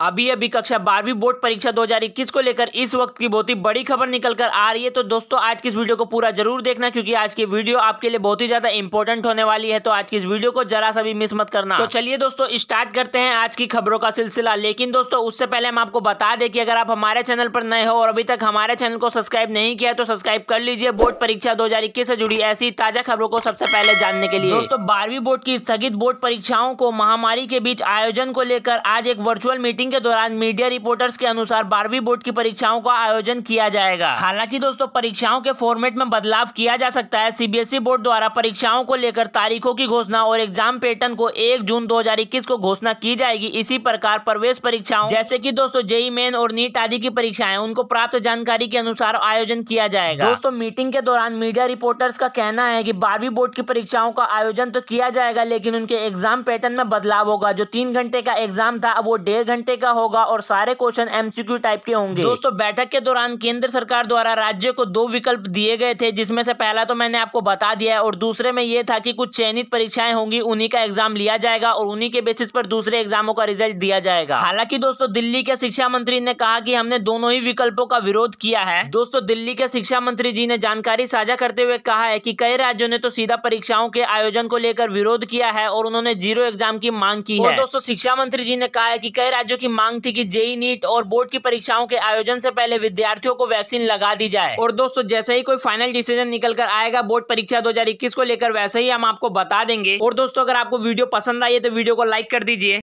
अभी अभी कक्षा बारहवीं बोर्ड परीक्षा 2021 को लेकर इस वक्त की बहुत ही बड़ी खबर निकल कर आ रही है। तो दोस्तों, आज की इस वीडियो को पूरा ज़रूर देखना, क्योंकि आज की वीडियो आपके लिए बहुत ही ज़्यादा इंपॉर्टेंट होने वाली है। तो आज की इस वीडियो को जरा सा भी मिस मत करना। तो चलिए दोस्तों स्टार्ट करते हैं आज की खबरों का सिलसिला। लेकिन दोस्तों, उससे पहले हम आपको बता दें कि अगर आप हमारे चैनल पर नए हो और अभी तक हमारे चैनल को सब्सक्राइब नहीं किया तो सब्सक्राइब कर लीजिए बोर्ड परीक्षा दो हज़ार इक्कीस से जुड़ी ऐसी ताज़ा खबरों को सबसे पहले जानने के लिए। दोस्तों, बारहवीं बोर्ड की स्थगित बोर्ड परीक्षाओं को महामारी के बीच आयोजन को लेकर आज एक वर्चुअल मीटिंग के दौरान मीडिया रिपोर्टर्स के अनुसार बारहवीं बोर्ड की परीक्षाओं का आयोजन किया जाएगा। हालाँकि दोस्तों, परीक्षाओं के फॉर्मेट में बदलाव किया जा सकता है। सीबीएसई बोर्ड द्वारा परीक्षाओं को लेकर तारीखों की घोषणा और एग्ज़ाम पैटर्न को एक जून दो हज़ार इक्कीस को घोषणा की जाएगी। इसी प्रकार प्रवेश परीक्षाओं, जैसे की दोस्तों, जेई मेन और नीट आदि की परीक्षाएँ, उनको प्राप्त जानकारी के अनुसार आयोजन किया जाएगा। दोस्तों मीटिंग के दौरान मीडिया रिपोर्टर्स का कहना है की बारहवीं बोर्ड की परीक्षाओं का आयोजन तो किया जाएगा, लेकिन उनके एग्ज़ाम पैटर्न में बदलाव होगा। जो तीन घंटे का एग्ज़ाम था, अब वो डेढ़ घंटे का होगा और सारे क्वेश्चन एमसीक्यू टाइप के होंगे। दोस्तों बैठक के दौरान केंद्र सरकार द्वारा राज्य को दो विकल्प दिए गए थे जिसमें से पहला तो मैंने आपको बता दिया है और दूसरे में ये था कि कुछ चयनित परीक्षाएँ होंगी उन्हीं का एग्ज़ाम लिया जाएगा और उन्हीं के बेसिस पर दूसरे एग्जामों का रिज़ल्ट दिया जाएगा। हालाँकि दोस्तों दिल्ली के शिक्षा मंत्री ने कहा कि हमने दोनों ही विकल्पों का विरोध किया है। दोस्तों दिल्ली के शिक्षा मंत्री जी ने जानकारी साझा करते हुए कहा है कि कई राज्यों ने तो सीधा परीक्षाओं के आयोजन को लेकर विरोध किया है और उन्होंने ज़ीरो एग्ज़ाम की मांग की है। दोस्तों शिक्षा मंत्री जी ने कहा है कि कई राज्यों की मांग थी कि जेई नीट और बोर्ड की परीक्षाओं के आयोजन से पहले विद्यार्थियों को वैक्सीन लगा दी जाए। और दोस्तों, जैसे ही कोई फाइनल डिसीज़न निकल कर आएगा बोर्ड परीक्षा 2021 को लेकर, वैसे ही हम आपको बता देंगे। और दोस्तों, अगर आपको वीडियो पसंद आई है तो वीडियो को लाइक कर दीजिए।